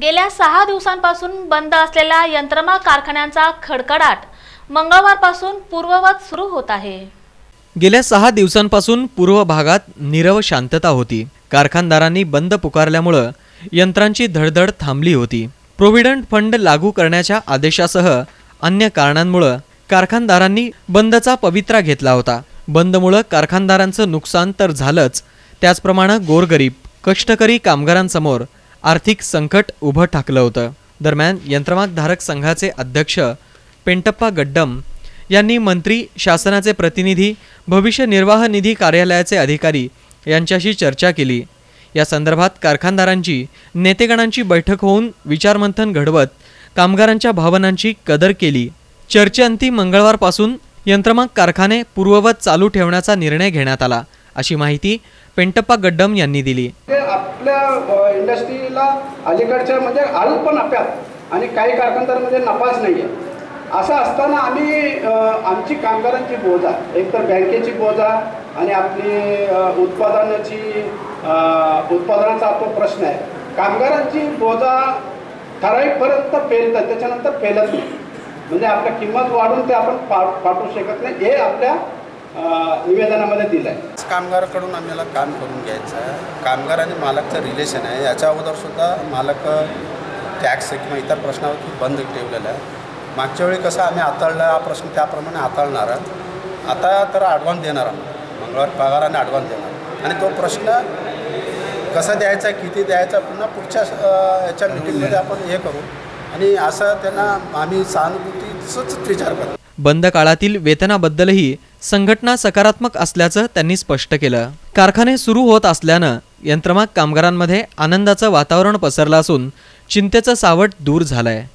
गेल्या सहा दिवसांपासून बंद असलेल्या यंत्रमा कारखान्यांचा खडखडाट मंगळवारपासून पूर्ववत सुरू होत आहे. गेल्या सहा दिवसांपासून पूर्व भागात नीरव शांतता होती. कारखानदारांनी बंद पुकारल्यामुळं यंत्रांची धडधड थांबली होती. प्रोव्हिडंट फंड लागू करण्याच्या आदेशासह अन्य कारणांमुळं कारखानदारांनी बंदचा पवित्रा घेतला होता. बंदमुळं कारखानदारांचं नुकसान तर झालंच. त्याचप्रमाणे गोरगरीब कष्टकरी कामगारांसमोर आर्थिक संकट उभं ठाकलं होतं. दरम्यान यंत्रमागधारक संघाचे अध्यक्ष पेंटप्पा गड्डम यांनी मंत्री शासनाचे प्रतिनिधी भविष्य निर्वाह निधी कार्यालयाचे अधिकारी यांच्याशी चर्चा केली. या संदर्भात कारखानदारांची नेतेगणांची बैठक होऊन विचारमंथन घडवत कामगारांच्या भावनांची कदर केली. चर्चेअंती मंगळवारपासून यंत्रमाग कारखाने पूर्ववत चालू ठेवण्याचा निर्णय घेण्यात आला अशी माहिती पेंटप्पा गड्डम यांनी दिली. आपल्या इंडस्ट्रीला अलीकडच्या म्हणजे अल्प नफ्यात आणि काही कारखानदारामध्ये म्हणजे नफाच नाही आहे असं असताना आम्ही आमची कामगारांची बोजा एकतर बँकेची बोजा आणि आपली उत्पादनाची उत्पादनाचा तो प्रश्न आहे. कामगारांची बोजा ठराविकपर्यंत पेलतं त्याच्यानंतर पेलत नाही. म्हणजे आपल्या किंमत वाढून ते आपण पा पाठवू शकत नाही. हे आपल्या निवेदनामध्ये दिलं आहे कामगाराकडून आम्हाला काम करून घ्यायचं आहे. कामगार आणि मालकचं रिलेशन आहे. याच्या अगोदरसुद्धा मालक टॅक्स किंवा इतर प्रश्नावरती बंद ठेवलेला आहे. मागच्या वेळी कसं आम्ही हाताळला हा प्रश्न त्याप्रमाणे हाताळणार आहोत आता तर ॲडव्हान्स देणार आहोत. मंगळवार पगार आणि ॲडव्हान्स देणार आणि तो प्रश्न कसा द्यायचा किती द्यायचा पुन्हा पुढच्या याच्या मिटिंगमध्ये आपण हे करू. आणि असं त्यांना आम्ही सहानुभूतीचाच विचार करतो. बंद काळातील वेतनाबद्दलही संघटना सकारात्मक असल्याचं त्यांनी स्पष्ट केलं. कारखाने सुरू होत असल्यानं यंत्रमाग कामगारांमध्ये आनंदाचं वातावरण पसरलं असून चिंतेचं सावट दूर झालंय.